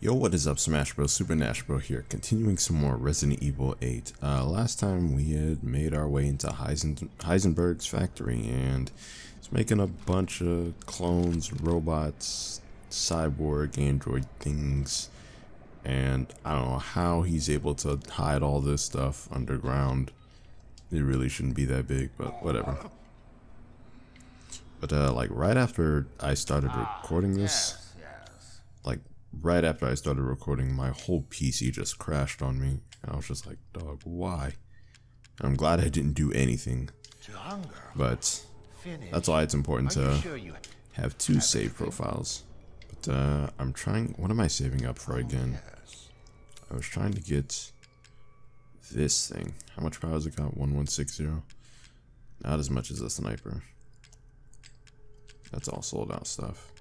Yo, what is up, Smash Bros. Super Nash Bro here, continuing some more Resident Evil 8. Uh, last time we had made our way into Heisen Heisenberg's factory, and he's making a bunch of clones, robots, cyborg, android things, and I don't know how he's able to hide all this stuff underground. It really shouldn't be that big, but whatever. But uh, like right after I started recording this, like right after I started recording, my whole PC just crashed on me. And I was just like, dog, why? I'm glad I didn't do anything. But that's why it's important to have two save profiles. But uh, I'm trying, what am I saving up for again? I was trying to get this thing. How much power has it got? 1160? Not as much as a sniper. That's all sold out stuff.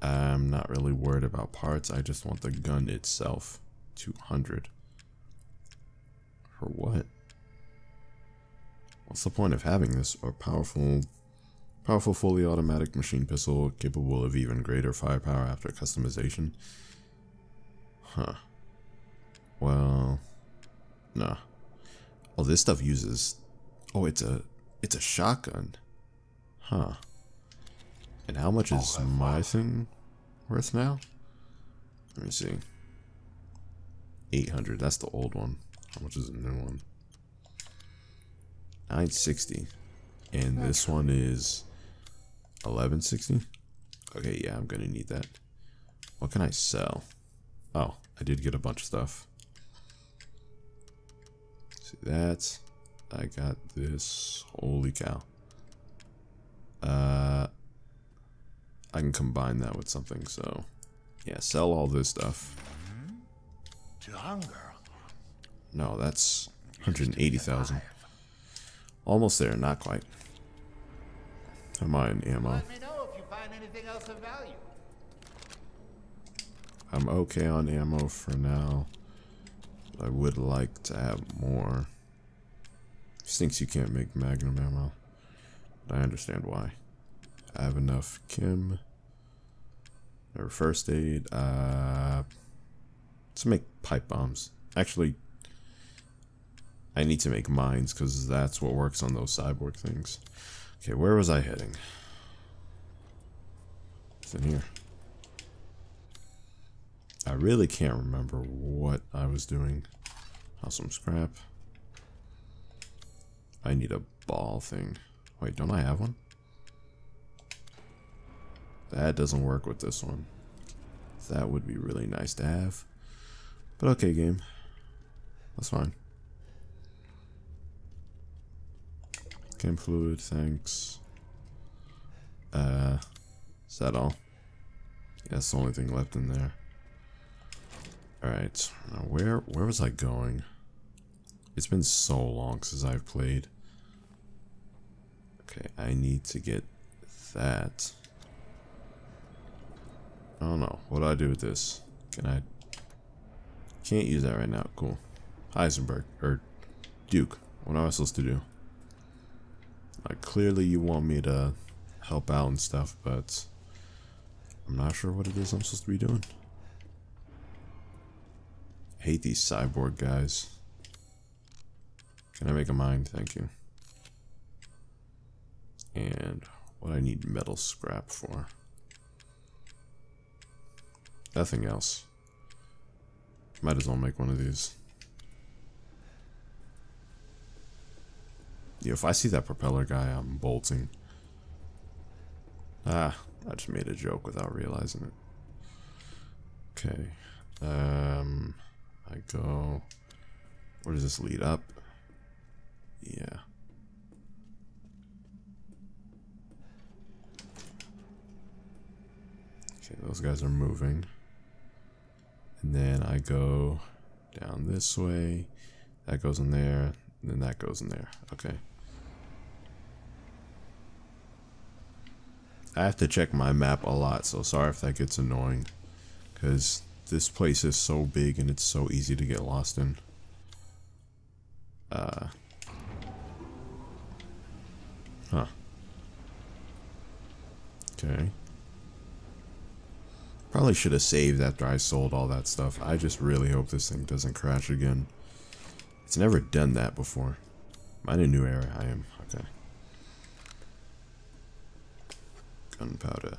I'm not really worried about parts. I just want the gun itself. 200. For what? What's the point of having this? Or powerful, powerful fully automatic machine pistol capable of even greater firepower after customization? Huh. Well, nah. Oh, this stuff uses. Oh, it's a, it's a shotgun. Huh. And how much is my thing worth now? Let me see. 800. That's the old one. How much is the new one? 960. And this one is 1160. Okay, yeah, I'm going to need that. What can I sell? Oh, I did get a bunch of stuff. See that? I got this. Holy cow. Uh, I can combine that with something, so yeah, sell all this stuff. To hunger. No, that's 180,000. Almost there, not quite. Am I in ammo? Let me know if you find anything else of value. I'm okay on ammo for now. I would like to have more. Stinks you can't make magnum ammo. But I understand why. I have enough chem. Or first aid. Uh, make pipe bombs. Actually, I need to make mines because that's what works on those cyborg things. Okay, where was I heading? It's in here. I really can't remember what I was doing. Have some scrap. I need a ball thing. Wait, don't I have one? That doesn't work with this one. That would be really nice to have. But okay, game. That's fine. Chem fluid, thanks. Uh, is that all? Yeah, that's the only thing left in there. Alright, now where, where was I going? It's been so long since I've played. Okay, I need to get that. I don't know. What do I do with this? Can I... Can't use that right now. Cool. Heisenberg. Or Duke. What am I supposed to do? Like, clearly you want me to help out and stuff, but... I'm not sure what it is I'm supposed to be doing. I hate these cyborg guys. Can I make a mine? Thank you. And what I need metal scrap for. Nothing else. Might as well make one of these. Yeah, if I see that propeller guy, I'm bolting. Ah, I just made a joke without realizing it. Okay. Um, I go... Where does this lead up? Yeah. Okay, those guys are moving. And then I go down this way. That goes in there. Then that goes in there. Okay. I have to check my map a lot, so sorry if that gets annoying. Because this place is so big and it's so easy to get lost in. Uh. Huh. Okay. Probably should have saved after I sold all that stuff. I just really hope this thing doesn't crash again. It's never done that before. Am I in a new area? I am. Okay. Gunpowder.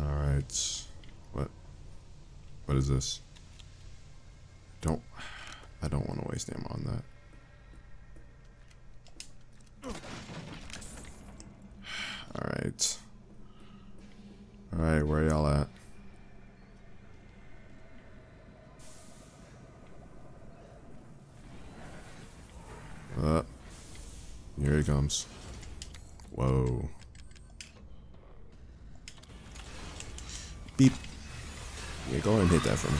Alright. What? What is this? Don't... I don't want to waste ammo on that. Alright. Alright, where y'all at? Uh, here he comes. Whoa. Beep. Yeah, go ahead and hit that for me.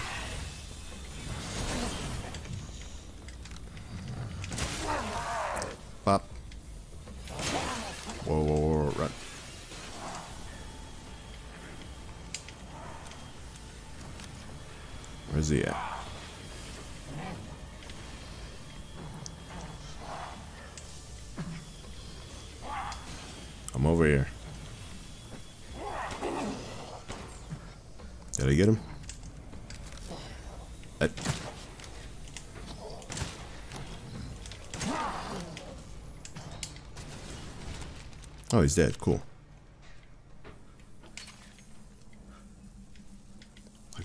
Pop. Whoa, whoa, whoa, I'm over here. Did I get him? I oh, he's dead. Cool.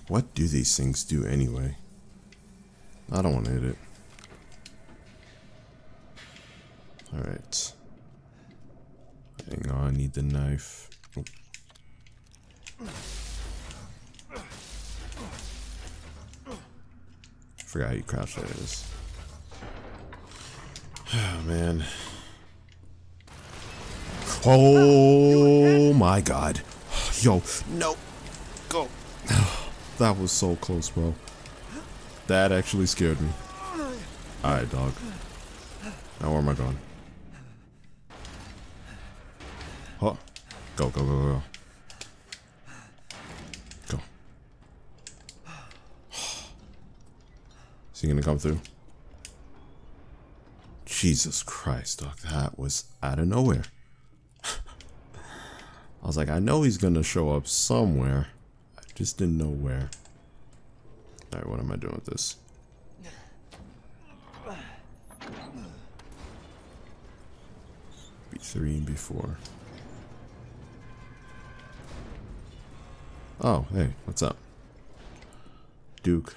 What do these things do anyway? I don't want to hit it. Alright. Hang on, I need the knife. Oh. Forgot how you crouch that is. Oh man. Oh my god. Yo, no. That was so close, bro. That actually scared me. Alright, dog. Now where am I going? Huh. Go, go, go, go. Go. Is he gonna come through? Jesus Christ, dog. That was out of nowhere. I was like, I know he's gonna show up somewhere. Just didn't know where. Alright, what am I doing with this? B3 and B4. Oh, hey, what's up? Duke,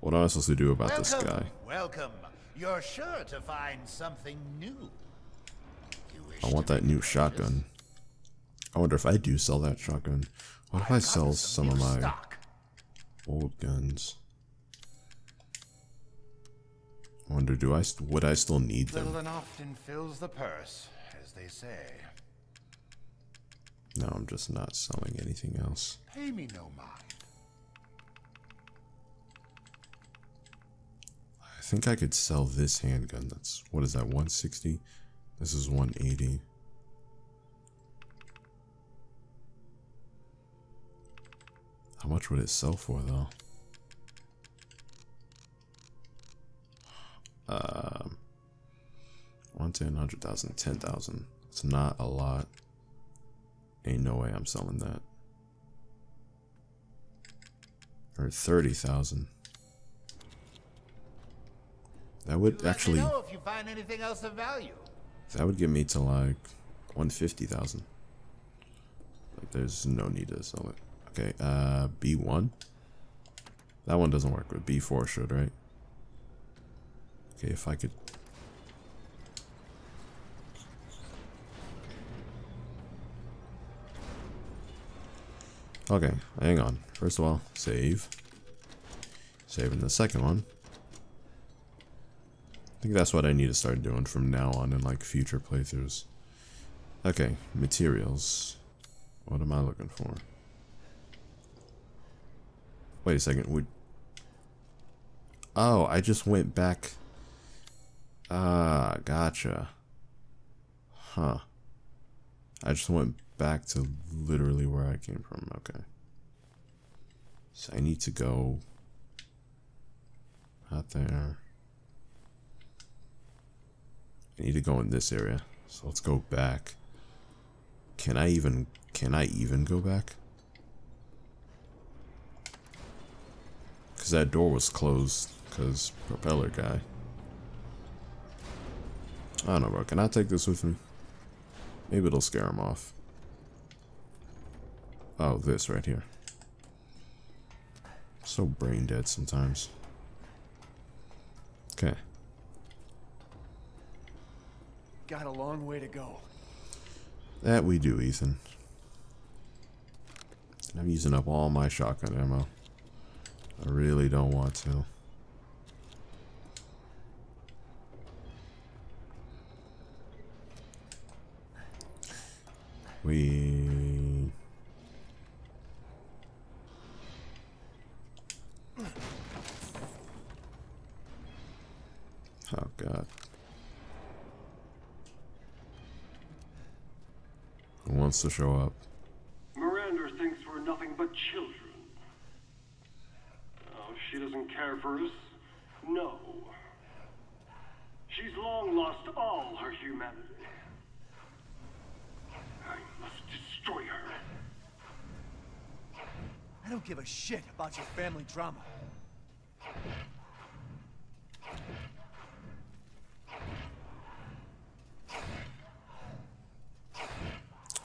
what am I supposed to do about welcome, this guy? Welcome. You're sure to find something new. I want that new shotgun. I wonder if I do sell that shotgun. What if I I've sell got some of my stock. old guns? I wonder, do I would I still need them? Little and often fills the purse, as they say. No, I'm just not selling anything else. Pay me no mind. I think I could sell this handgun. That's what is that? 160. This is 180. How much would it sell for though? Um, 110, 100,000, 10,000. It's not a lot. Ain't no way I'm selling that. Or 30,000. That would Let actually, if you find anything else of value. that would get me to like 150,000. Like there's no need to sell it. Okay, uh, B1. That one doesn't work, but B4 should, right? Okay, if I could. Okay, hang on. First of all, save. Saving the second one. I think that's what I need to start doing from now on in like future playthroughs. Okay, materials. What am I looking for? Wait a second. Would Oh, I just went back. Ah, gotcha. Huh. I just went back to literally where I came from. Okay. So I need to go out there. I need to go in this area. So let's go back. Can I even can I even go back? Cause that door was closed. Cause propeller guy. I don't know, bro. Can I take this with me? Maybe it'll scare him off. Oh, this right here. So brain dead sometimes. Okay. Got a long way to go. That we do, Ethan. I'm using up all my shotgun ammo. I really don't want to. We... Oh, God. Who wants to show up? Miranda thinks we're nothing but children. She doesn't care for us. No. She's long lost all her humanity. I must destroy her. I don't give a shit about your family drama.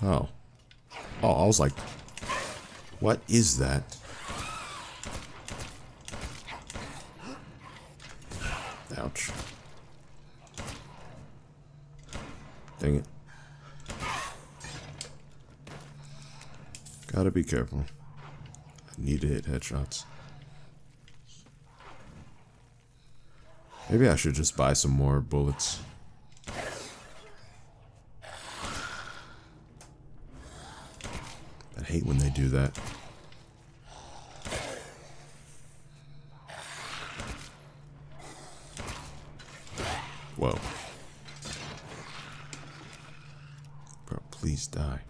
Oh. Oh, I was like, what is that? Dang it. Gotta be careful. I need to hit headshots. Maybe I should just buy some more bullets. I hate when they do that. Whoa. Bro, please die.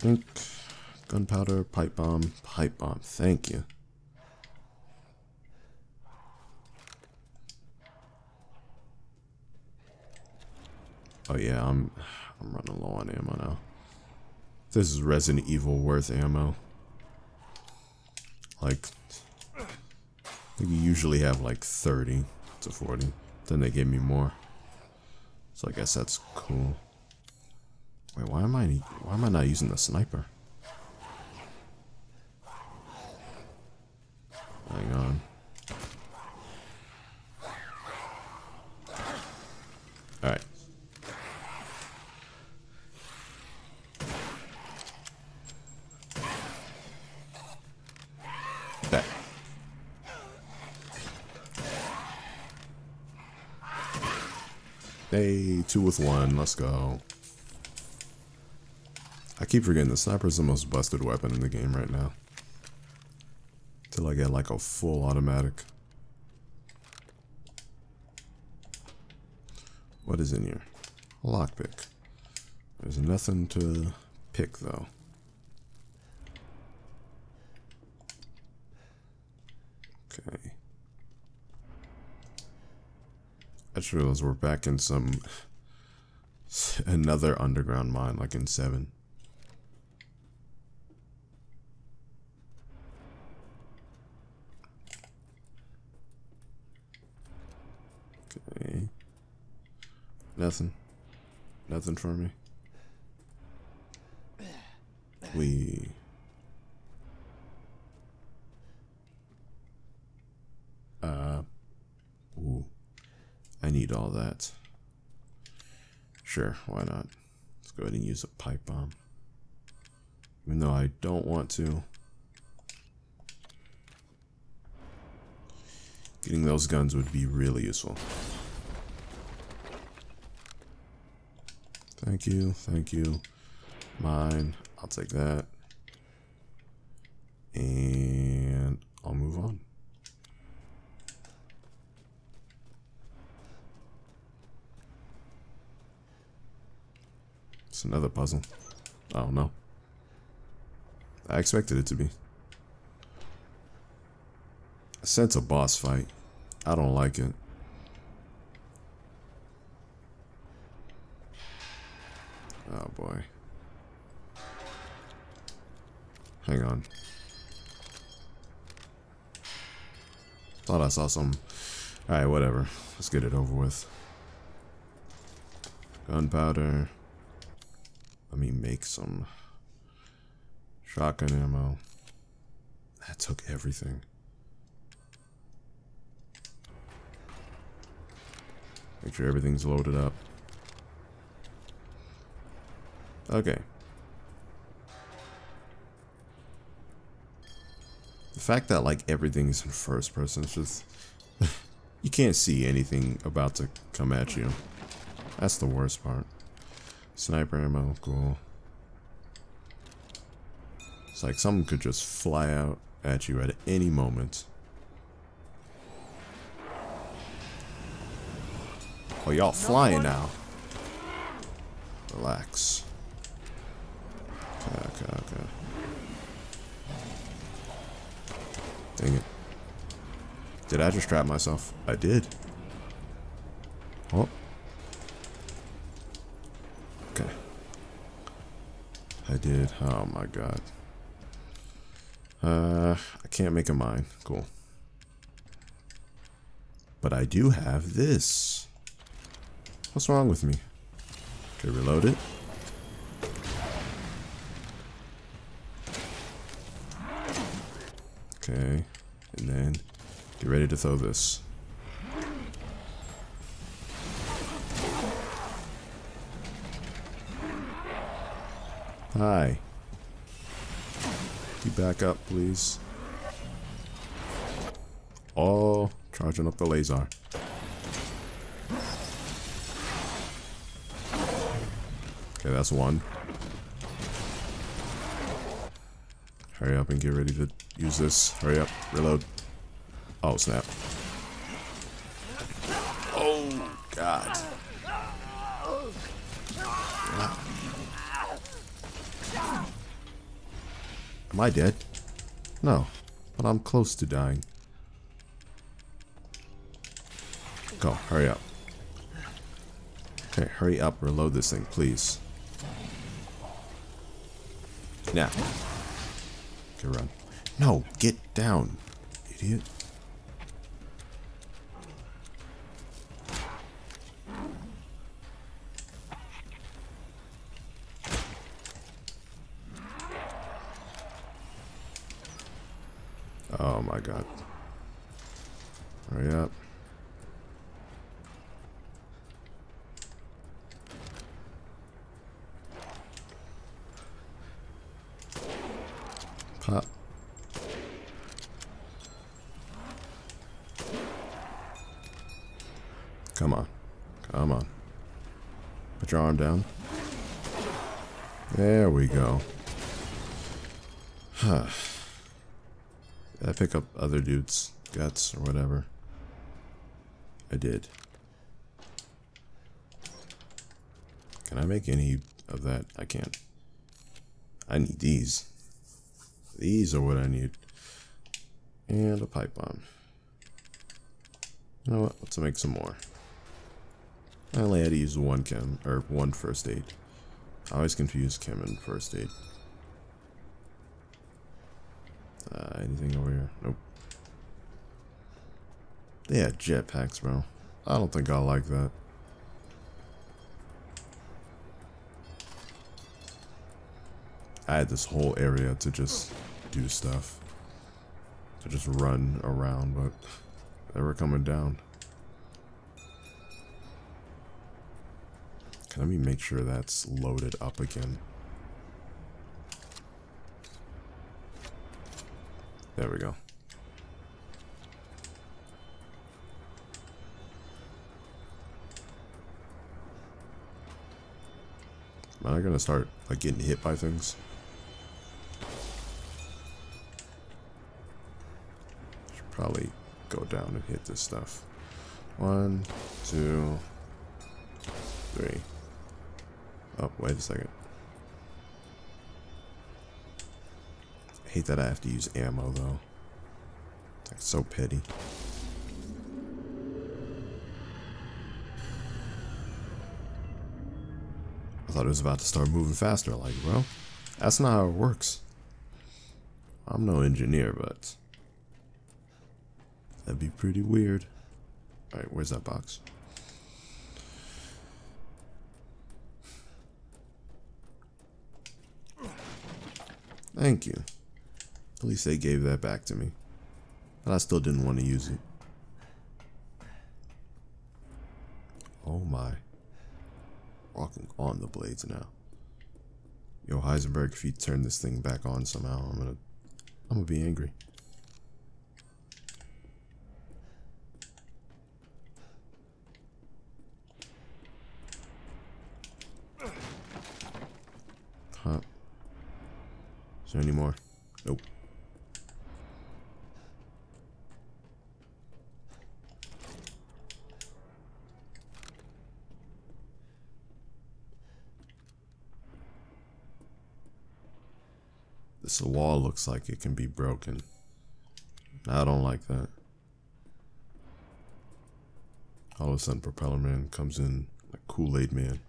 Think. Gunpowder, pipe bomb, bomb. Thank you. Oh yeah, I'm I'm running low on ammo now. This is Resident Evil worth ammo. Like you usually have like 30 to 40. Then they gave me more. So I guess that's cool. Wait, why am I why am I not using the sniper? Hang on. Alright. That. Hey, two with one. Let's go. I keep forgetting the sniper is the most busted weapon in the game right now. Till I get like a full automatic. Is in here? Lockpick. There's nothing to pick though. Okay. I just we're back in some another underground mine, like in seven. Okay. Nothing. Nothing for me. We. Uh. Ooh. I need all that. Sure, why not? Let's go ahead and use a pipe bomb. Even though I don't want to. Getting those guns would be really useful. Thank you, thank you. Mine, I'll take that. And I'll move on. It's another puzzle. I don't know. I expected it to be. I sense a boss fight. I don't like it. Boy. Hang on. Thought I saw some. Alright, whatever. Let's get it over with. Gunpowder. Let me make some shotgun ammo. That took everything. Make sure everything's loaded up. Okay. The fact that like everything is in first person is just you can't see anything about to come at you. That's the worst part. Sniper ammo, cool. It's like something could just fly out at you at any moment. Oh, y'all flying now. Relax. Okay, okay. Dang it. Did I just trap myself? I did. Oh. Okay. I did. Oh my god. Uh, I can't make a mine. Cool. But I do have this. What's wrong with me? Okay, reload it. Okay, and then get ready to throw this. Hi. You back up, please. Oh, charging up the laser. Okay, that's one. Hurry up and get ready to use this. Hurry up, reload. Oh, snap. Oh, God. Am I dead? No, but I'm close to dying. Go, hurry up. Okay, hurry up, reload this thing, please. Now. Okay, run. No, get down, idiot. Oh my god. Hurry up. Pop. Come on. Come on. Put your arm down. There we go. Huh. Did I pick up other dudes' guts or whatever? I did. Can I make any of that? I can't. I need these. These are what I need. And a pipe bomb. You know what? Let's make some more. I only had to use one chem, or one first aid. I always confuse chem and first aid. Uh, anything over here? Nope. Yeah, jetpacks, bro. I don't think I'll like that. I had this whole area to just do stuff. To just run around, but they were coming down. Can let me make sure that's loaded up again. There we go. Am I gonna start like getting hit by things? Should probably go down and hit this stuff. One, two, three. Oh, wait a second. I hate that I have to use ammo though. That's so petty. I thought it was about to start moving faster. Like, bro, that's not how it works. I'm no engineer, but that'd be pretty weird. All right, where's that box? Thank you. At least they gave that back to me. But I still didn't want to use it. Oh my. Walking on the blades now. Yo, Heisenberg, if you turn this thing back on somehow, I'm gonna I'm gonna be angry. Huh. Is there any more? Nope. This wall looks like it can be broken. I don't like that. All of a sudden, Propeller Man comes in like Kool-Aid Man.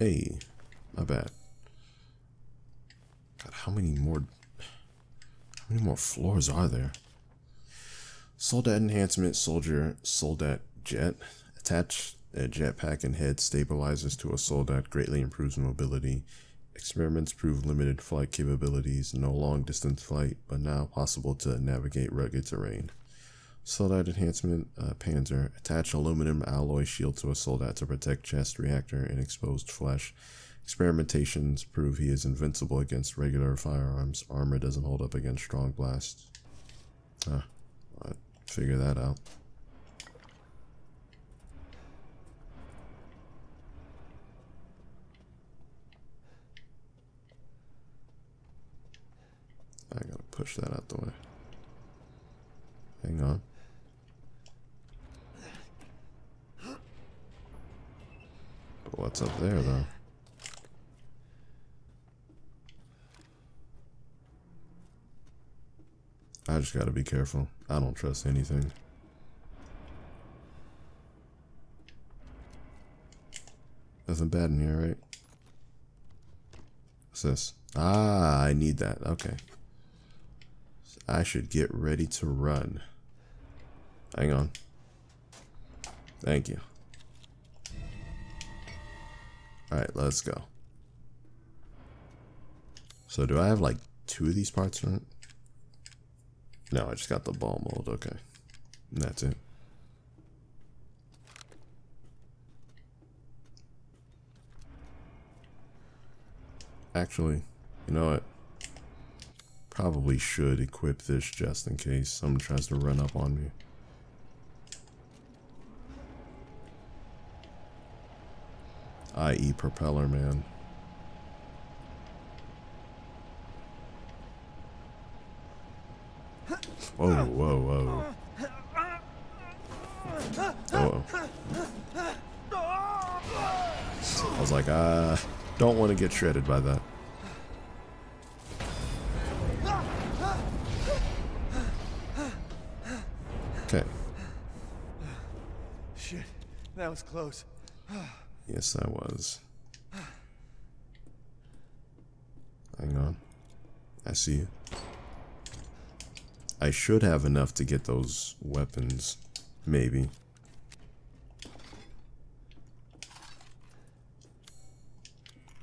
Hey, my bad. How many more? How many more floors are there? Soldat enhancement, soldier, soldat jet. Attach a jetpack and head stabilizers to a soldat greatly improves mobility. Experiments prove limited flight capabilities, no long distance flight, but now possible to navigate rugged terrain. Soldat enhancement, uh, Panzer. Attach aluminum alloy shield to a soldat to protect chest, reactor, and exposed flesh. Experimentations prove he is invincible against regular firearms. Armor doesn't hold up against strong blasts. Ah, huh. I'd figure that out. I gotta push that out the way. Hang on. But what's up there, though? I just gotta be careful. I don't trust anything. Nothing bad in here, right? What's this? Ah, I need that. Okay. I should get ready to run. Hang on. Thank you. Alright, let's go. So do I have like two of these parts? No, I just got the ball mold, okay. And that's it. Actually, you know what? Probably should equip this just in case someone tries to run up on me. I.e. Propeller Man. Whoa, whoa, whoa. Oh. I was like, uh, don't want to get shredded by that. Okay. Shit, that was close. Yes, I was. Hang on. I see you. I should have enough to get those weapons. Maybe.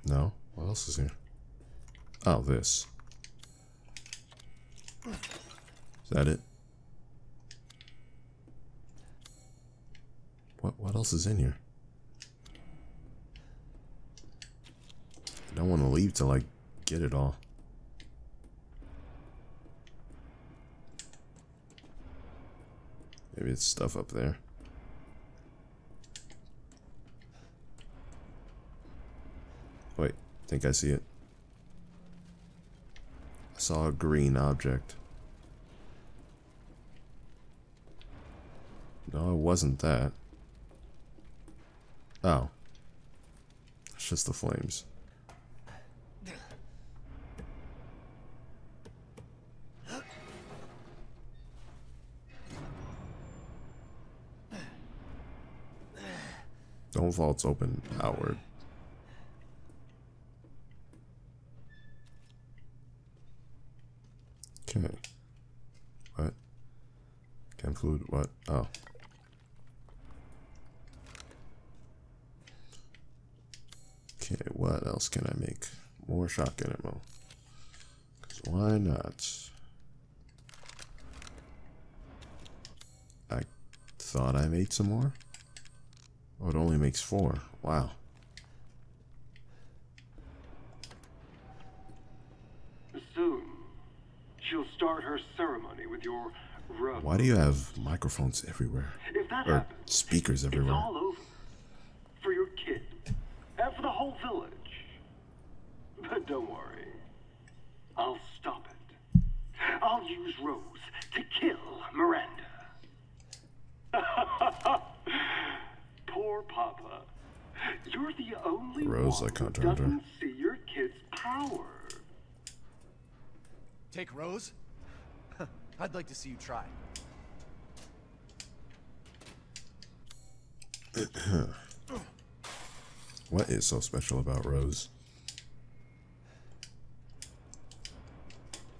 No? What else is here? Oh, this. Is that it? What what else is in here? I don't want to leave till I get it all. Maybe it's stuff up there. Wait, think I see it. I saw a green object. No, it wasn't that. Oh. It's just the flames. Vaults open outward. Okay. What? Chem fluid? What? Oh. Okay, what else can I make? More shotgun ammo. Cause why not? I thought I made some more. Oh, it only makes four. Wow. Soon, she'll start her ceremony with your rub. Why do you have microphones everywhere? If that Or happens, speakers it's everywhere? all over. For your kid. And for the whole village. But don't worry. I'll stop it. I'll use Rose to kill Miranda. You're the only Rose, one I can't who turn her. doesn't see your kid's power. Take Rose? I'd like to see you try. What is so special about Rose?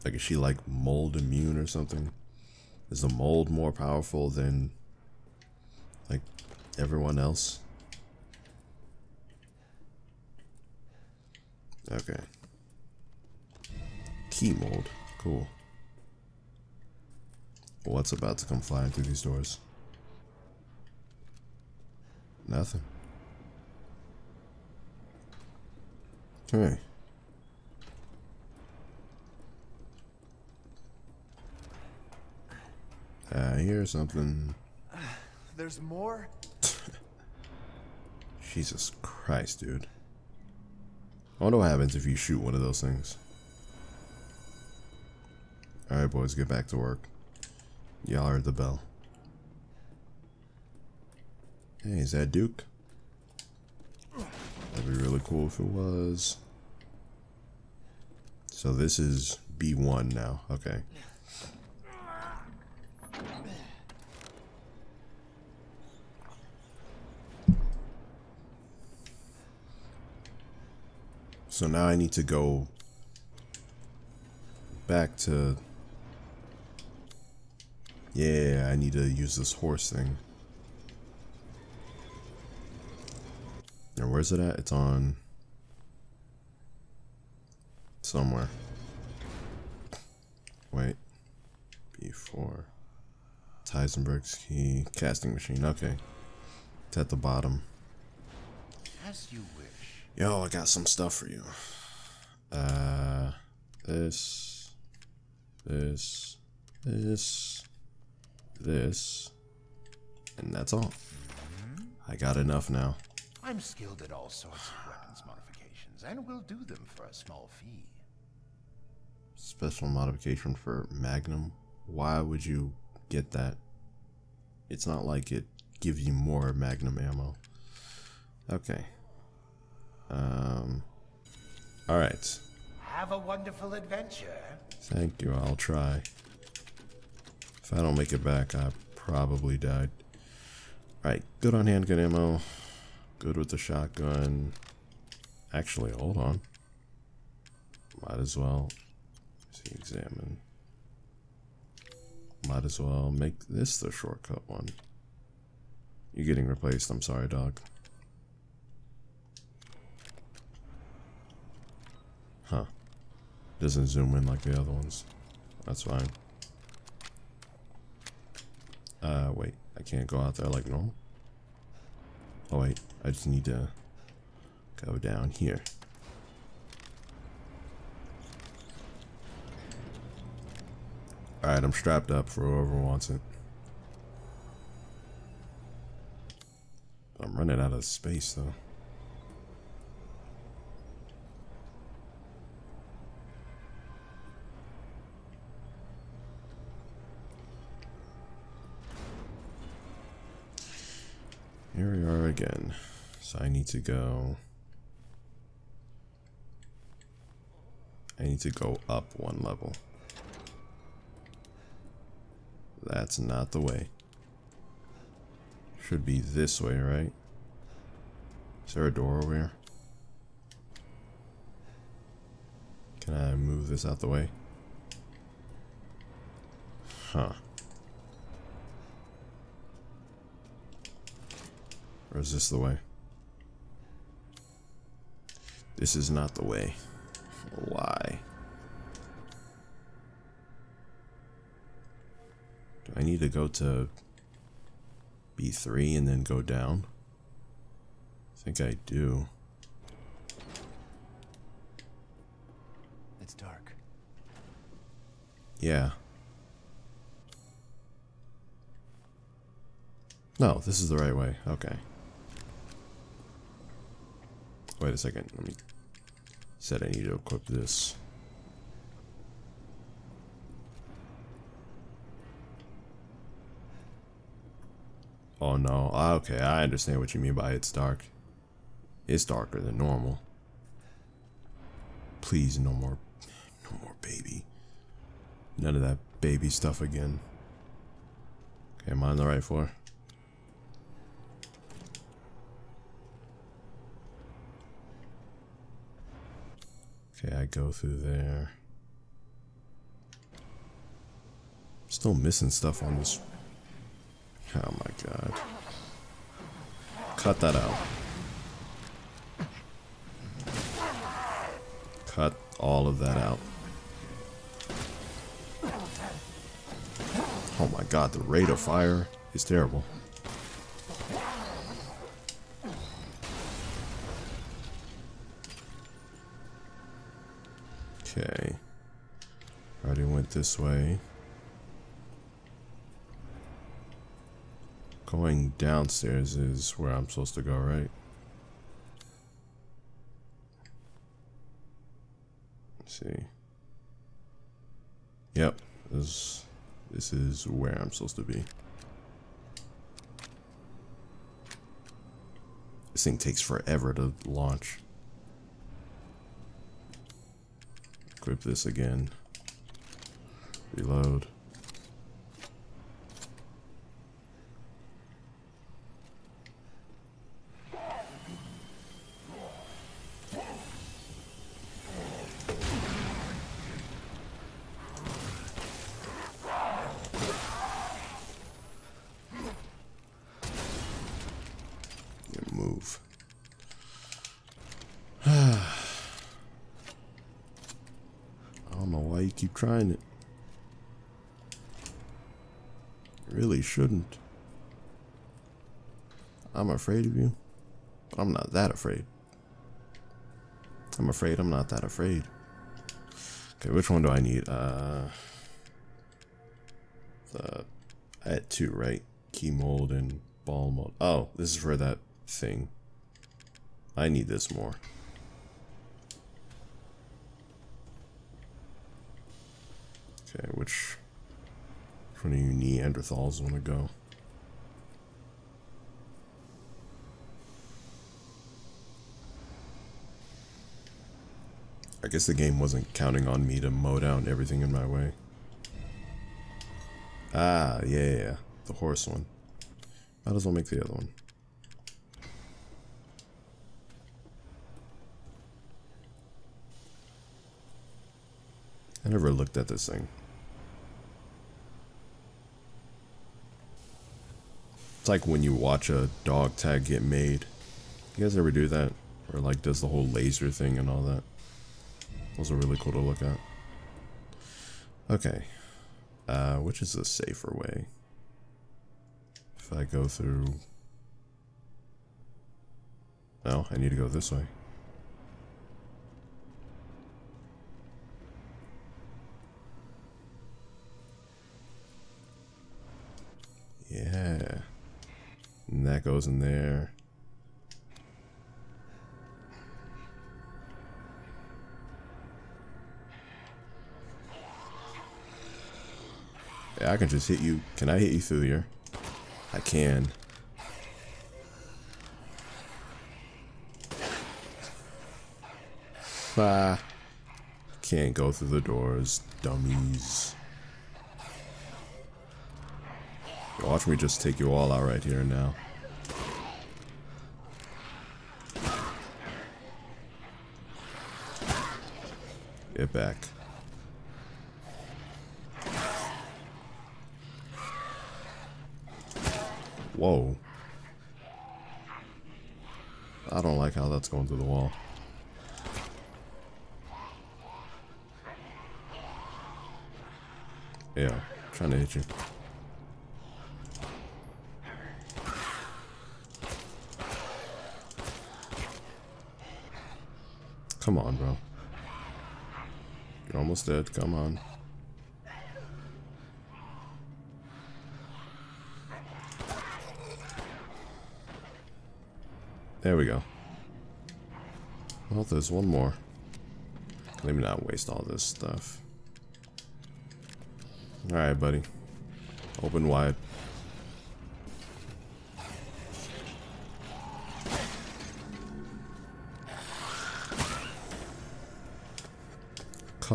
Like, is she like mold immune or something? Is the mold more powerful than like everyone else? Okay. Key mold. Cool. What's about to come flying through these doors? Nothing. Okay. I hear something. There's more? Jesus Christ, dude. I wonder what happens if you shoot one of those things. Alright, boys, get back to work. Y'all heard the bell. Hey, is that Duke? That'd be really cool if it was. So this is B1 now. Okay. So now I need to go back to. Yeah, I need to use this horse thing. And where's it at? It's on. Somewhere. Wait. B4. Heisenberg's key. Casting machine. Okay. It's at the bottom. As you wish. Yo, I got some stuff for you. Uh, this, this, this, this, and that's all. I got enough now. I'm skilled at all sorts of weapons modifications, and will do them for a small fee. Special modification for Magnum. Why would you get that? It's not like it gives you more Magnum ammo. Okay. Um. All right. Have a wonderful adventure. Thank you. I'll try. If I don't make it back, I probably died. Alright, good on handgun ammo. Good with the shotgun. Actually, hold on. Might as well. See, examine. Might as well make this the shortcut one. You're getting replaced. I'm sorry, dog. Huh. Doesn't zoom in like the other ones. That's fine. Uh, wait. I can't go out there like normal. Oh, wait. I just need to go down here. Alright, I'm strapped up for whoever wants it. I'm running out of space, though. Here we are again. So I need to go. I need to go up one level. That's not the way. Should be this way, right? Is there a door over here? Can I move this out the way? Huh. Or is this the way? This is not the way. Why? Do I need to go to B3 and then go down? I think I do. It's dark. Yeah. No, this is the right way. Okay. Wait a second. Let me. Said I need to equip this. Oh no. Ah, Okay, I understand what you mean by it's dark. It's darker than normal. Please, no more. No more baby. None of that baby stuff again. Okay, am I on the right floor? Okay, I go through there. Still missing stuff on this. Oh my god. Cut that out. Cut all of that out. Oh my god, the rate of fire is terrible. Okay. Already went this way. Going downstairs is where I'm supposed to go, right? Let's see. Yep, this this is where I'm supposed to be. This thing takes forever to launch. Equip this again. Reload. Yeah, move. I don't know why you keep trying it. Really shouldn't. I'm afraid of you, I'm not that afraid. I'm afraid I'm not that afraid. Okay, which one do I need? Uh, the I had two, right? Key mold and ball mold. Oh, this is for that thing. I need this more. Okay, which, one of you Neanderthals want to go? I guess the game wasn't counting on me to mow down everything in my way. Ah, yeah, yeah, yeah. The horse one. Might as well make the other one. I never looked at this thing. It's like when you watch a dog tag get made. You guys ever do that? Or like does the whole laser thing and all that? Those are really cool to look at. Okay. Uh, which is a safer way? If I go through... No, I need to go this way. Yeah. And that goes in there. Yeah, I can just hit you. Can I hit you through here? I can. Ah. Can't go through the doors, dummies. Watch me just take you all out right here and now. Get back. Whoa. I don't like how that's going through the wall. Yeah, trying to hit you. Almost dead. Come on. There we go. Well, there's one more. Let me not waste all this stuff. Alright, buddy. Open wide.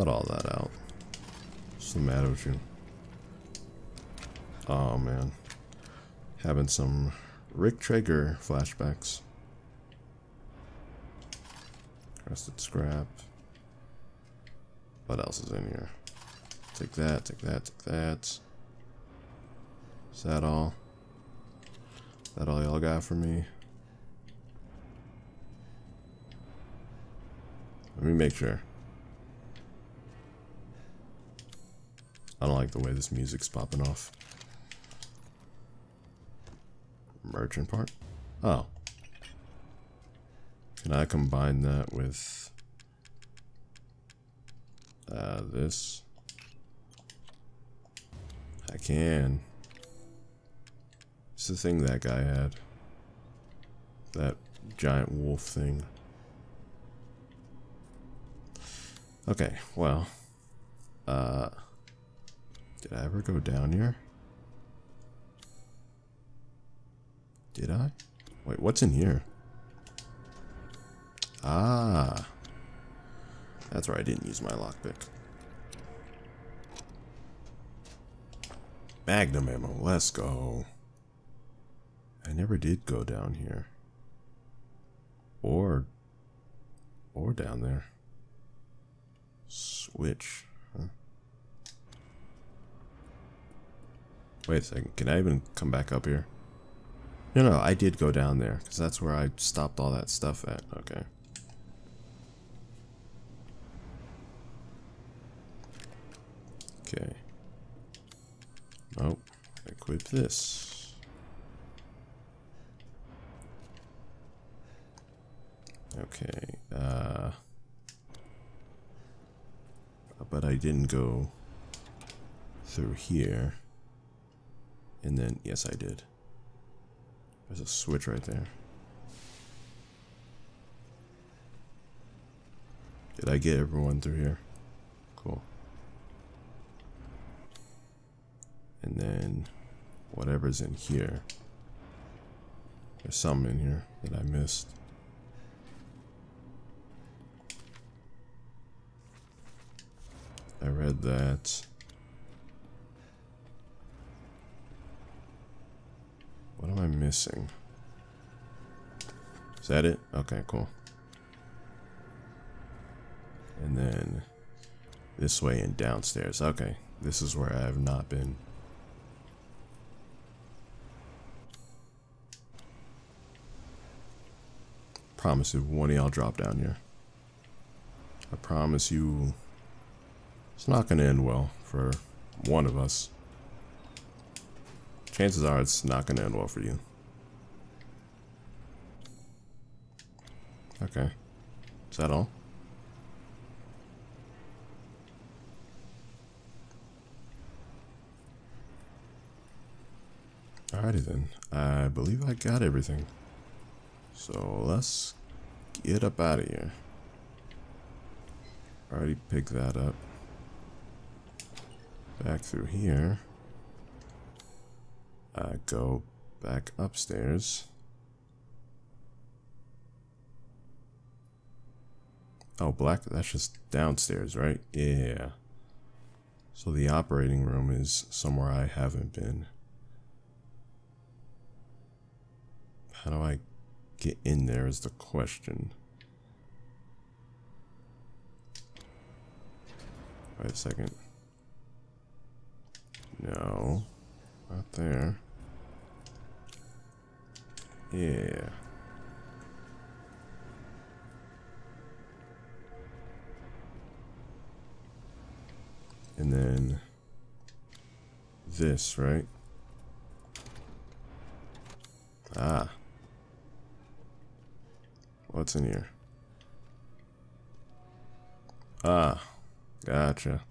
Cut all that out. What's the matter with you? Oh, man. Having some Rick Traeger flashbacks. Rusted scrap. What else is in here? Take that, take that, take that. Is that all? Is that all y'all got for me? Let me make sure. I don't like the way this music's popping off. Merchant part? Oh. Can I combine that with uh, this? I can. It's the thing that guy had. That giant wolf thing. Okay, well. Uh, did I ever go down here? Did I? Wait, what's in here? Ah. That's right, I didn't use my lockpick. Magnum ammo, let's go. I never did go down here. Or, or down there. Switch. Wait a second, can I even come back up here? No, no, I did go down there, because that's where I stopped all that stuff at. Okay. Okay. Oh, equip this. Okay, uh... But I didn't go through here. And then, yes I did. There's a switch right there. Did I get everyone through here? Cool. And then whatever's in here. There's something in here that I missed. I read that. What am I missing? Is that it? Okay, cool. And then this way and downstairs. Okay, this is where I have not been. Promise if one of y'all drop down here. I promise you it's not going to end well for one of us. Chances are it's not going to end well for you. Okay. Is that all? Alrighty then. I believe I got everything. So let's get up out of here. Already picked that up. Back through here. Uh, go back upstairs. Oh, black, that's just downstairs, right? Yeah. So the operating room is somewhere I haven't been. How do I get in there is the question. Wait a second. No. Not there. Yeah. And then this, right? Ah. What's in here? Ah, gotcha.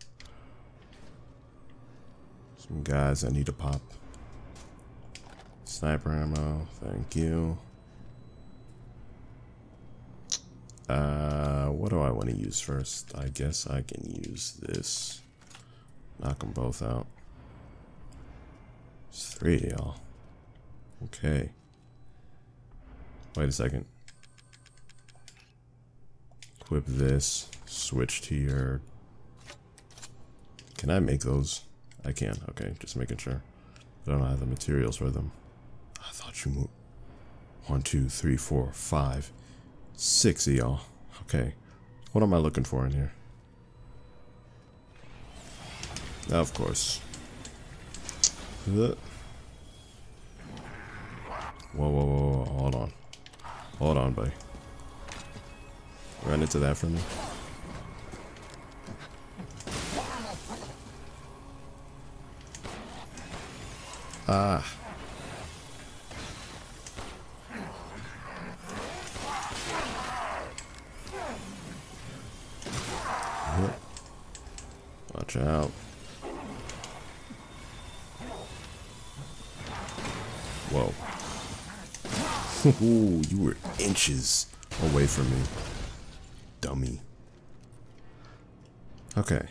Some guys I need to pop. Sniper ammo, thank you. Uh, what do I want to use first? I guess I can use this. Knock them both out. It's three, y'all. Okay. Wait a second. Equip this. Switch to your... Can I make those? I can. Okay, just making sure. But I don't have the materials for them. I thought you moved. One, two, three, four, five, six of y'all. Okay. What am I looking for in here? Of course. Whoa, whoa, whoa, whoa, hold on. Hold on, buddy. Run into that for me. Ah. Watch out. Whoa. Ooh, you were inches away from me. Dummy. Okay.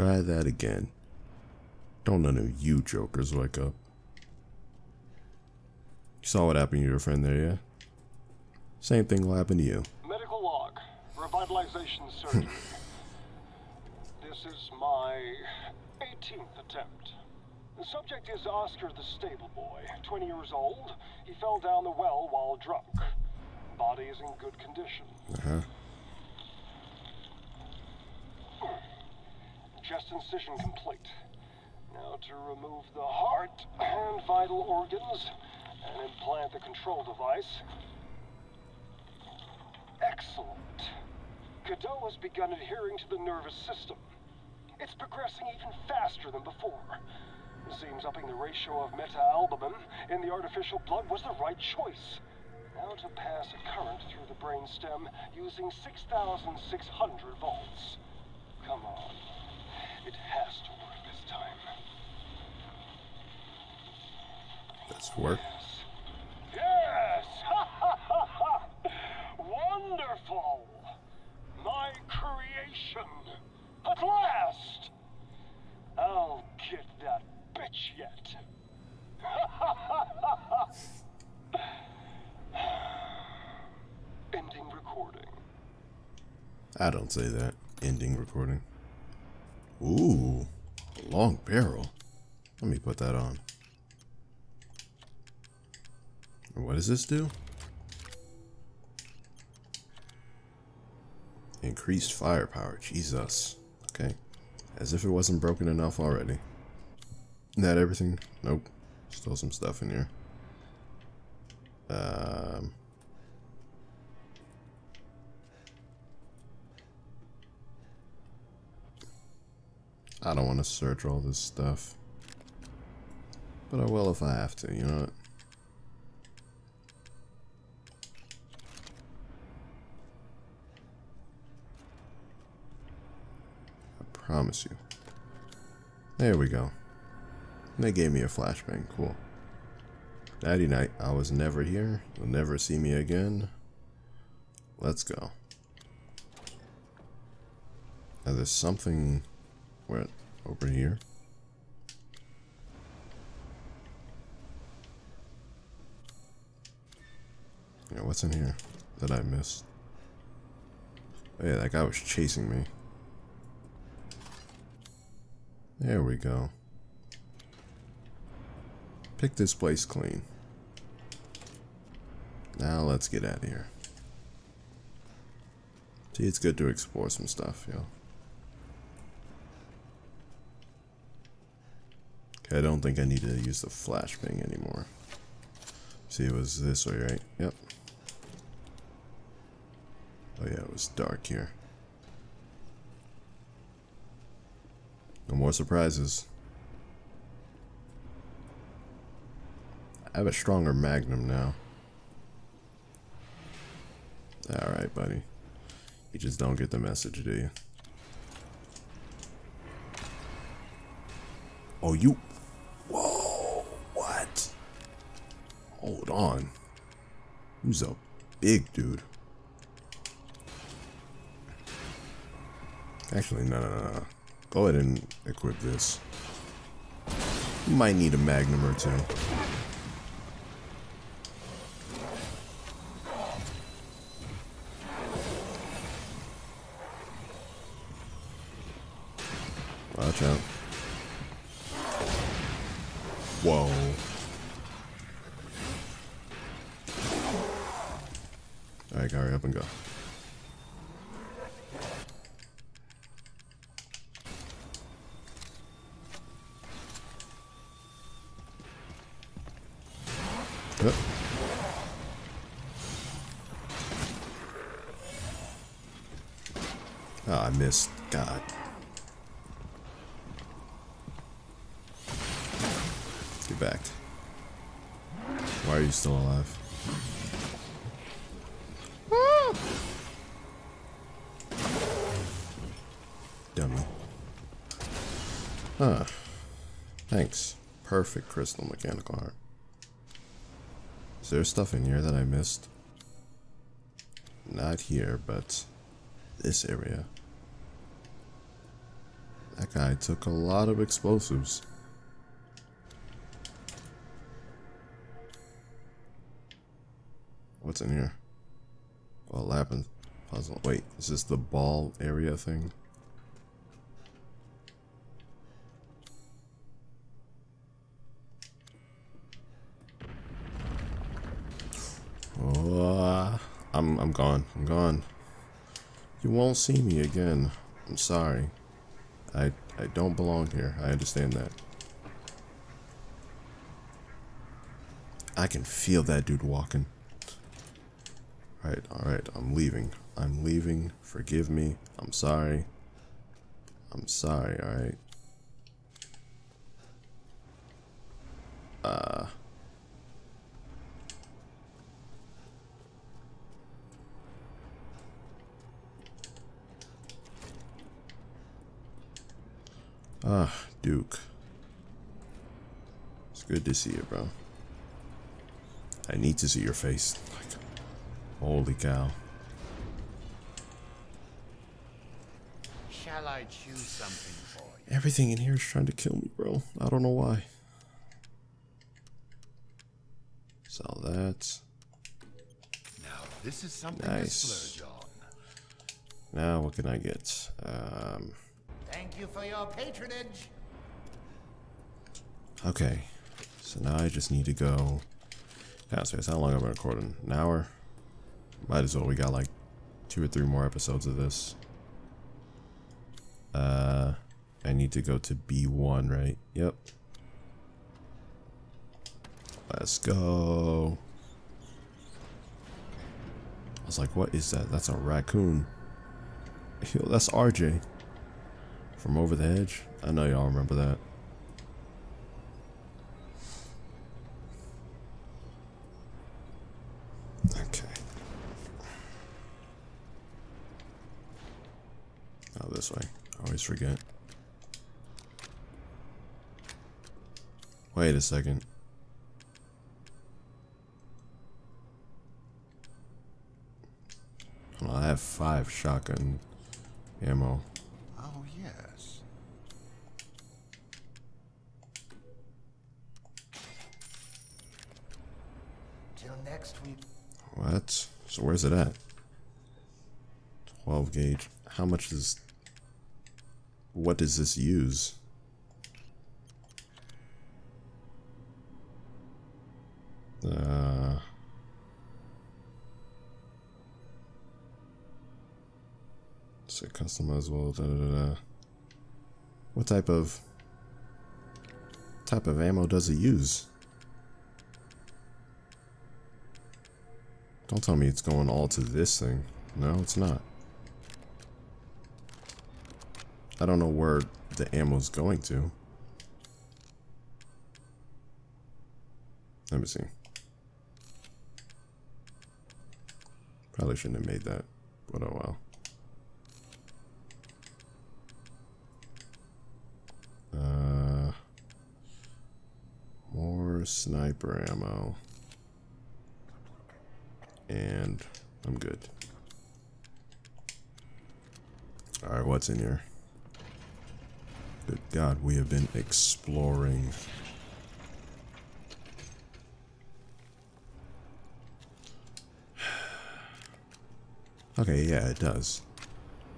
Try that again. Don't none of you jokers wake up. You saw what happened to your friend there, yeah? Same thing will happen to you. Medical log. Revitalization surgery. this is my 18th attempt. The subject is Oscar the stable boy, 20 years old. He fell down the well while drunk. Body is in good condition. Uh-huh. Chest incision complete. Now to remove the heart and vital organs and implant the control device. Excellent. Cadou has begun adhering to the nervous system. It's progressing even faster than before. Seems upping the ratio of meta-albumin in the artificial blood was the right choice. Now to pass a current through the brainstem using 6,600 volts. Come on. It has to work this time. That's work. Yes! Wonderful! My creation! At last! I'll get that bitch yet. Ending recording. I don't say that. Ending recording. Ooh, a long barrel. Let me put that on. What does this do? Increased firepower. Jesus. Okay. As if it wasn't broken enough already. That everything? Nope. Still some stuff in here. Um. I don't want to search all this stuff. But I will if I have to, you know what? I promise you. There we go. They gave me a flashbang. Cool. Nighty night. I was never here. You'll never see me again. Let's go. Now there's something what over here. Yeah, what's in here that I missed? Oh, yeah, that guy was chasing me. There we go. Pick this place clean. Now let's get out of here. See, it's good to explore some stuff, yo. Okay, I don't think I need to use the flashbang anymore. See, it was this way, right? Yep. Oh yeah, it was dark here. No more surprises. I have a stronger magnum now. Alright, buddy. You just don't get the message, do you? Oh, you... Hold on. Who's a big dude? Actually, no, no, no. Go ahead and equip this. You might need a magnum or two. Watch out. Whoa. Alright, hurry up and go. Yep. Oh, I missed. God. Get back. Why are you still alive? Dummy. Huh. Thanks. Perfect crystal mechanical heart. Is there stuff in here that I missed? Not here, but this area. That guy took a lot of explosives. What's in here? Well, labyrinth puzzle. Wait, is this the ball area thing? Oh, I'm I'm gone. I'm gone. You won't see me again. I'm sorry. I I don't belong here. I understand that. I can feel that dude walking. Alright, alright, I'm leaving. I'm leaving. Forgive me. I'm sorry. I'm sorry, alright. Uh Ah, Duke. It's good to see you, bro. I need to see your face. Holy cow. Shall I choose something for you? Everything in here is trying to kill me, bro. I don't know why. Sell that. Now, this is something Nice. to splurge on. Now, what can I get? Um, Thank you for your patronage. okay. So now I just need to go downstairs. How long have I been recording? An hour? Might as well. We got like two or three more episodes of this. Uh, I need to go to B1, right? Yep. Let's go. I was like, what is that? That's a raccoon. Yo, that's RJ. From Over the Hedge. I know y'all remember that. Okay. Oh, this way. I always forget. Wait a second. Well, I have five shotgun ammo. Oh, yes. Till next week. What? So where's it at? 12 gauge. How much does... What does this use? Uh... Say customizable. Da, da, da. What type of type of ammo does it use? Don't tell me it's going all to this thing. No, it's not. I don't know where the ammo's going to. Let me see. Probably shouldn't have made that, but oh well. Uh, more sniper ammo. And I'm good. Alright, what's in here? Good God, we have been exploring. okay, yeah, it does.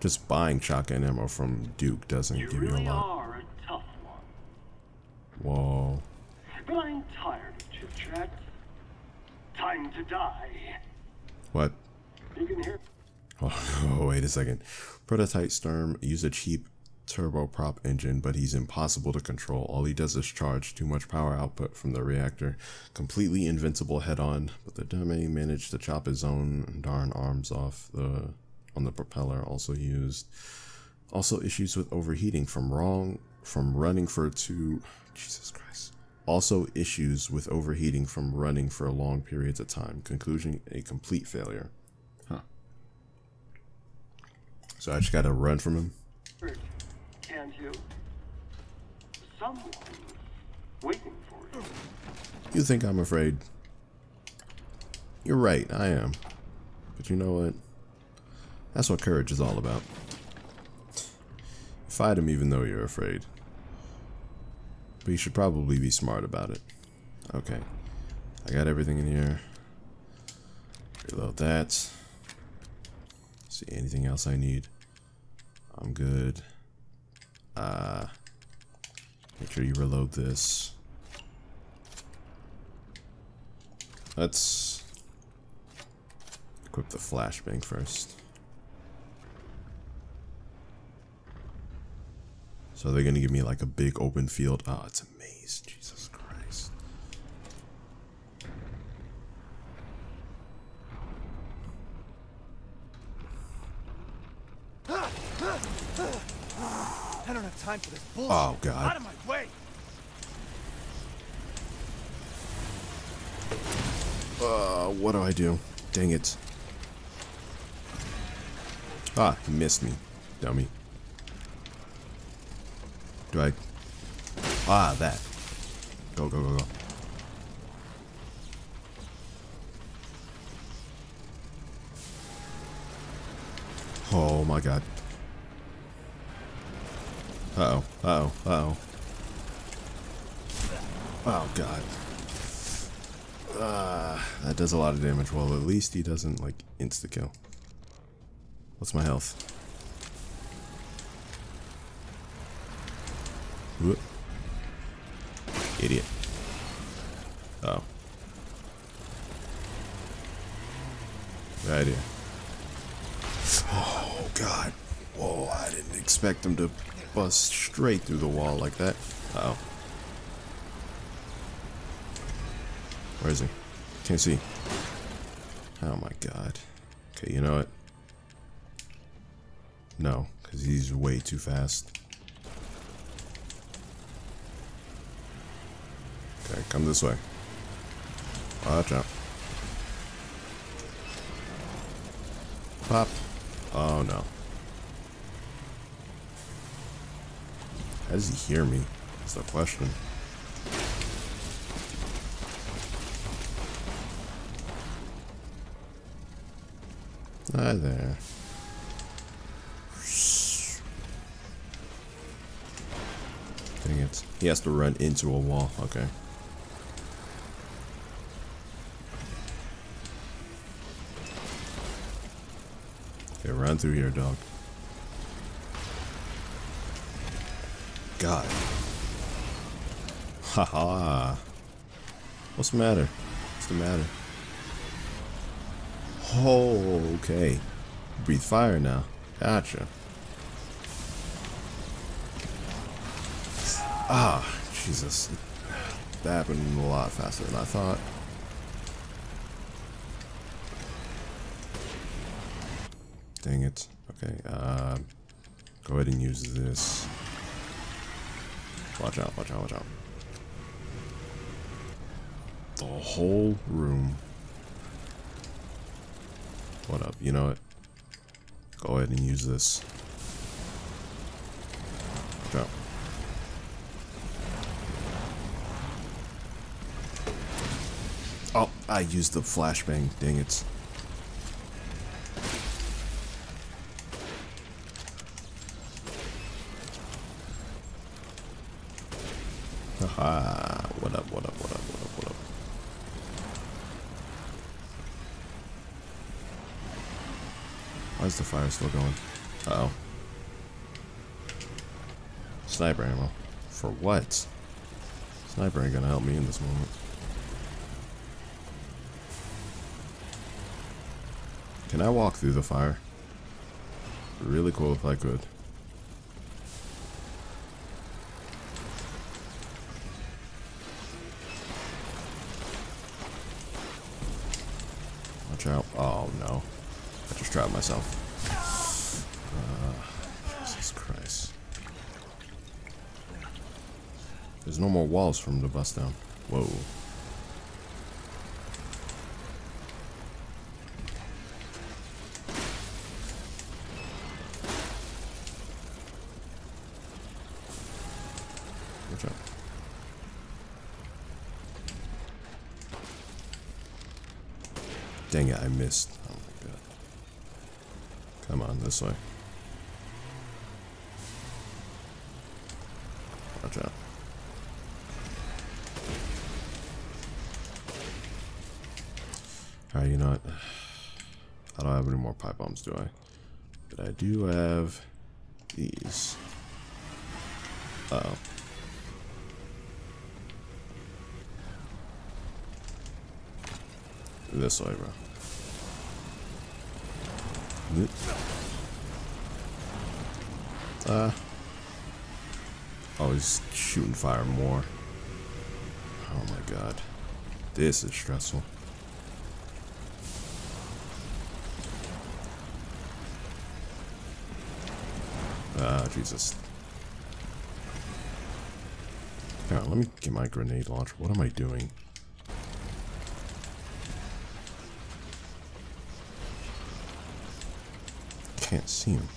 Just buying shotgun ammo from Duke doesn't You give really you a lot. are a tough one. Whoa. But I'm tired of chit chat. Time to die. What? You can hear. Oh, wait a second. Prototype Sturm use a cheap turboprop engine, but he's impossible to control. All he does is charge too much power output from the reactor. Completely invincible head-on, but the dummy managed to chop his own darn arms off the on the propeller. Also used. Also issues with overheating from wrong from running for two. Jesus Christ. Also issues with overheating from running for a long periods of time. Conclusion: a complete failure. Huh. So I just gotta run from him. Can't you? You. You think I'm afraid? You're right, I am. But you know what? That's what courage is all about. Fight him even though you're afraid. But you should probably be smart about it. Okay. I got everything in here. Reload that. See anything else I need? I'm good. Uh make sure you reload this. Let's equip the flashbang first. So they're gonna give me like a big open field. Oh, it's a maze. Jesus Christ. I don't have time for this bullshit. Oh God. Out of my way. Uh, what do I do? Dang it. Ah, he missed me. Dummy. Do I... Ah, that. Go, go, go, go. Oh my god. Uh-oh, uh-oh, uh-oh. Oh god. Uh, that does a lot of damage. Well, at least he doesn't, like, insta-kill. What's my health? Whoop. Idiot. Oh. Good idea. Oh, God. Whoa, I didn't expect him to bust straight through the wall like that. Uh oh Where is he? Can't see. Oh my god. Okay, you know what? No, because he's way too fast. Okay, come this way. Watch out. Pop. Oh no. How does he hear me? That's the question. Hi there. Dang it. He has to run into a wall. Okay. Okay, run through here, dog. God. Haha. What's the matter? What's the matter? Oh, okay. Breathe fire now. Gotcha. Ah, Jesus. That happened a lot faster than I thought. Dang it. Okay, uh, go ahead and use this. Watch out, watch out, watch out. The whole room. What up? You know what? Go ahead and use this. Watch out. Oh, I used the flashbang. Dang it. Haha. What up, what up, what up, what up, what up? Why is the fire still going? Uh oh. Sniper ammo. For what? Sniper ain't gonna help me in this moment. Can I walk through the fire? Really cool if I could. Watch out. Oh no. I just trapped myself. Uh, Jesus Christ. There's no more walls for him to bust down. Whoa. Watch out. Dang it, I missed. Oh my god. Come on, this way. Bombs, do I? But I do have these. Uh oh. This way, bro. Uh. He's shooting fire more. Oh my god. This is stressful. Ah, Jesus. On, let me get my grenade launcher. What am I doing? Can't see him.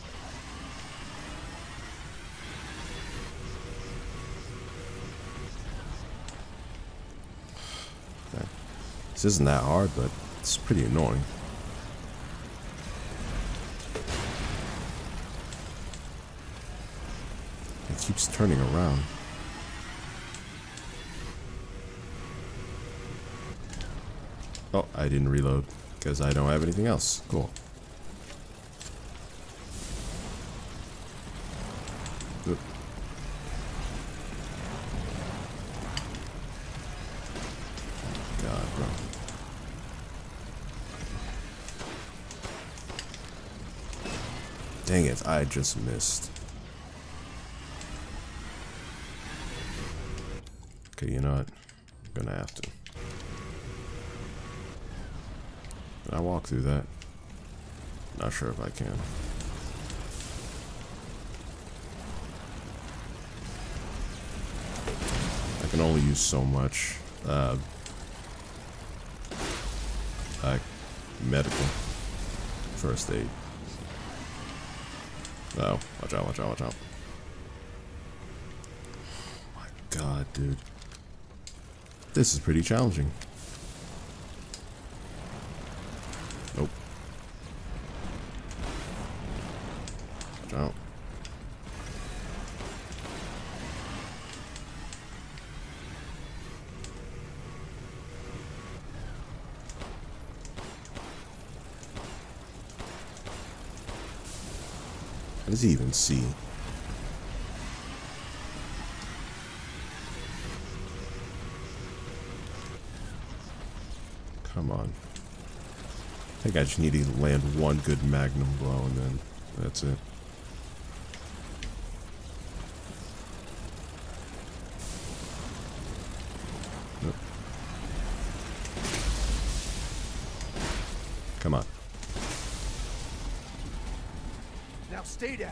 This isn't that hard, but it's pretty annoying. Keeps turning around. Oh, I didn't reload because I don't have anything else. Cool. Oop. God, bro. Dang it, I just missed. Okay, you know what? I'm gonna have to. Can I walk through that? Not sure if I can. I can only use so much. Uh, like medical first aid. No, watch out, watch out, watch out. Oh my god, dude. This is pretty challenging. Out. How does he even see? think I just need to land one good magnum blow and then that's it. Come on. Now stay down.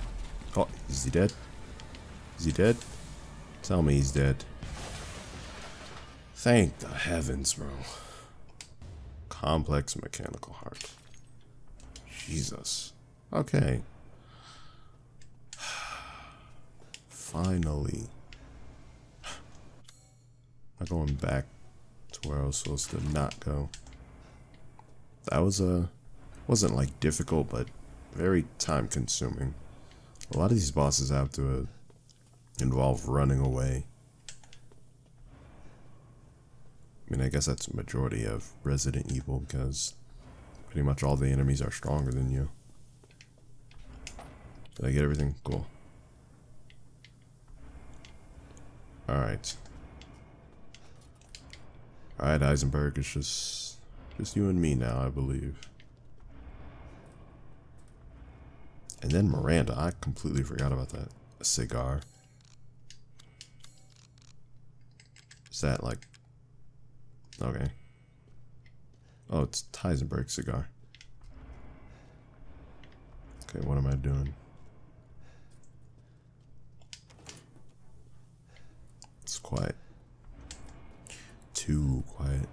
Oh, is he dead? Is he dead? Tell me he's dead. Thank the heavens, bro. Complex mechanical heart. Jesus. Okay. Finally. I'm going back to where I was supposed to not go. That was a wasn't like difficult, but very time consuming. A lot of these bosses have to uh, involve running away. I mean, I guess that's majority of Resident Evil because pretty much all the enemies are stronger than you. Did I get everything? Cool. Alright. Alright, Heisenberg, it's just just you and me now, I believe. And then Miranda, I completely forgot about that. A cigar. Is that like Okay. Oh, it's Heisenberg cigar. Okay, what am I doing? It's quiet. Too quiet.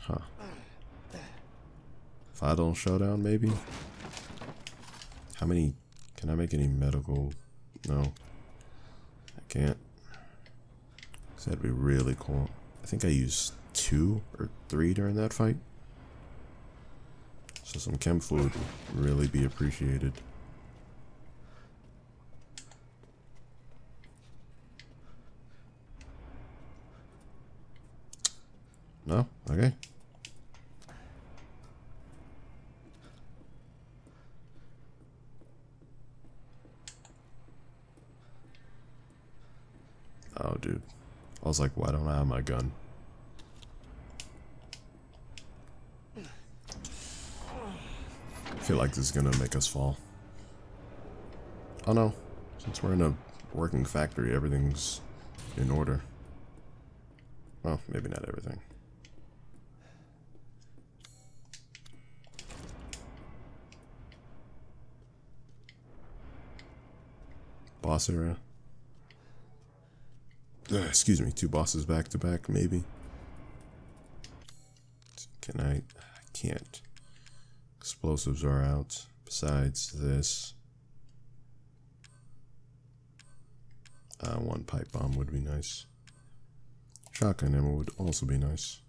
Huh. Final showdown, maybe? How many... Can I make any medical... No. Can't. So that'd be really cool. I think I used two or three during that fight. So some chem fluid would really be appreciated. No? Okay. Oh, dude. I was like, why don't I have my gun? I feel like this is gonna make us fall. Oh no. Since we're in a working factory, everything's in order. Well, maybe not everything. Boss area. Uh, excuse me, two bosses back to back, maybe. Can I? I can't. Explosives are out. Besides this, uh, one pipe bomb would be nice. Shotgun ammo would also be nice.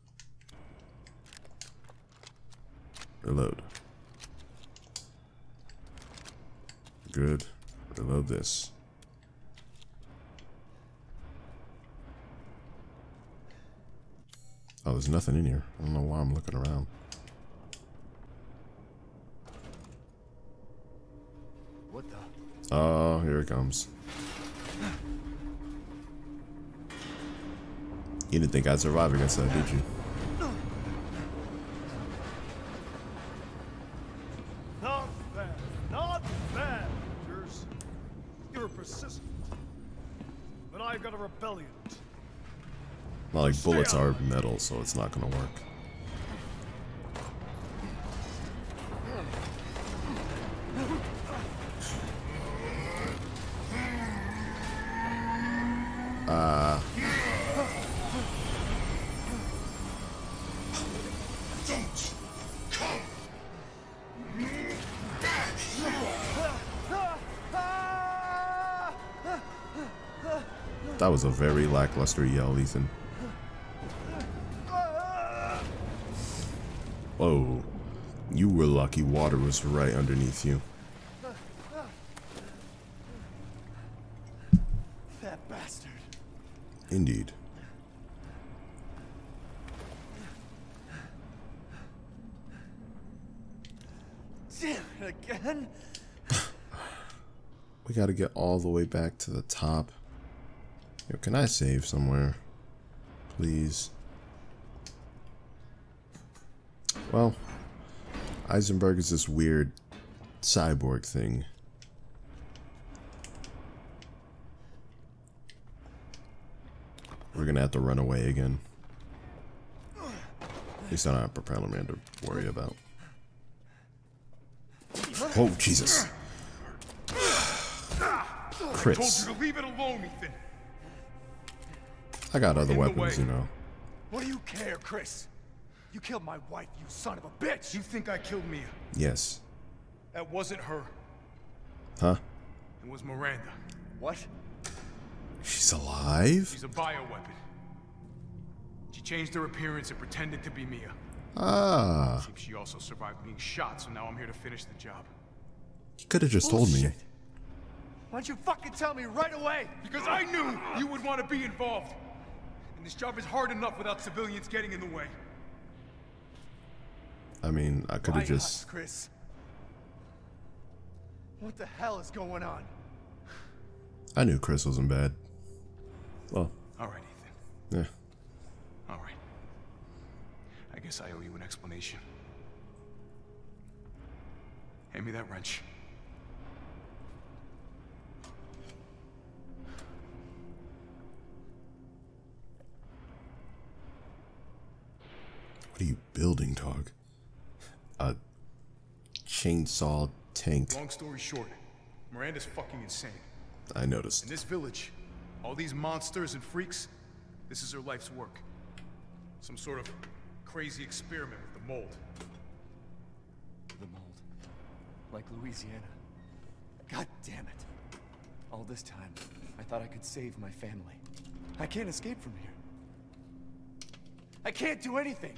Reload. Good. Reload this. Oh, there's nothing in here. I don't know why I'm looking around. What the? Oh, here it comes. You didn't think I'd survive against that, did you? Bullets are metal, so it's not gonna work. Uh, that was a very lackluster yell, Ethan. Water was right underneath you. That bastard. Indeed. Damn it again. We gotta get all the way back to the top. Yo, can I save somewhere? Please. Well, Heisenberg is this weird cyborg thing. We're gonna have to run away again. At least I don't have Propeller Man to worry about. Oh, Jesus. Chris. Told you to leave it alone, Ethan. I got other weapons, you know. What do you care, Chris? You killed my wife, you son of a bitch! You think I killed Mia? Yes. That wasn't her. Huh? It was Miranda. What? She's alive? She's a bioweapon. She changed her appearance and pretended to be Mia. Ah. Seems she also survived being shot, so now I'm here to finish the job. You could have just told me. Why don't you fucking tell me right away? Because I knew you would want to be involved. And this job is hard enough without civilians getting in the way. I mean, I could Why have us, just. Chris. What the hell is going on? I knew Chris wasn't bad. Well, All right, Ethan. yeah. All right. I guess I owe you an explanation. Hand me that wrench. What are you building, dog? A chainsaw tank. Long story short, Miranda's fucking insane. I noticed. In this village, all these monsters and freaks, this is her life's work. Some sort of crazy experiment with the mold. The mold. Like Louisiana. God damn it. All this time, I thought I could save my family. I can't escape from here. I can't do anything.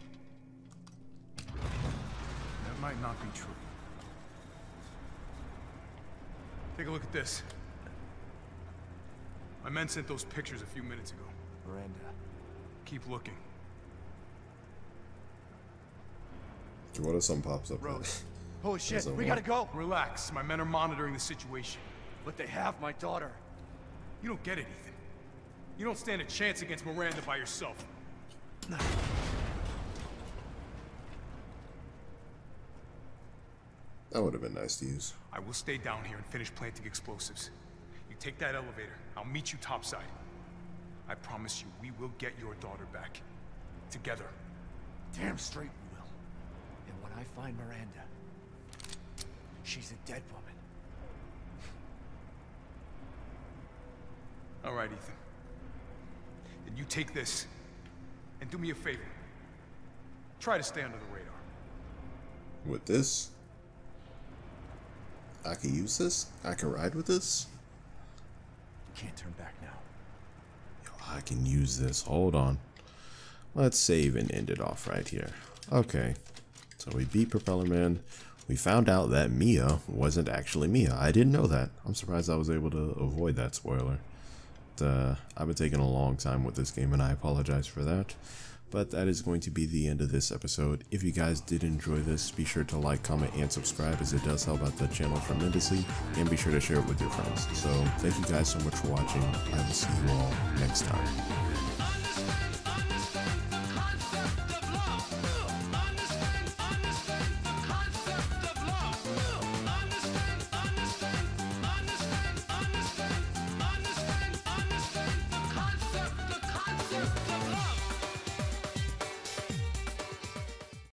That might not be true. Take a look at this. My men sent those pictures a few minutes ago. Miranda. Keep looking. What if something pops up? Rose. Holy shit, we gotta go. Relax. My men are monitoring the situation. But they have my daughter. You don't get it, Ethan. You don't stand a chance against Miranda by yourself. That would have been nice to use. I will stay down here and finish planting explosives. You take that elevator. I'll meet you topside. I promise you, we will get your daughter back. Together. Damn straight we will. And when I find Miranda, she's a dead woman. All right, Ethan. Then you take this and do me a favor. Try to stay under the radar. With this? I can use this? I can ride with this? Can't turn back now. Yo, I can use this. Hold on. Let's save and end it off right here. Okay. So we beat Propeller Man. We found out that Mia wasn't actually Mia. I didn't know that. I'm surprised I was able to avoid that spoiler. But, uh, I've been taking a long time with this game and I apologize for that. But that is going to be the end of this episode. If you guys did enjoy this, be sure to like, comment, and subscribe as it does help out the channel tremendously. And be sure to share it with your friends. So thank you guys so much for watching. I will see you all next time.